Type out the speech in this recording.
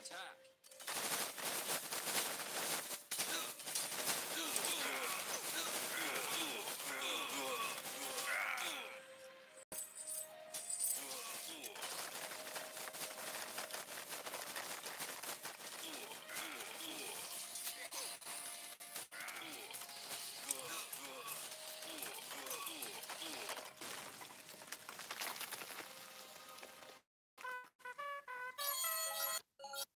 attack.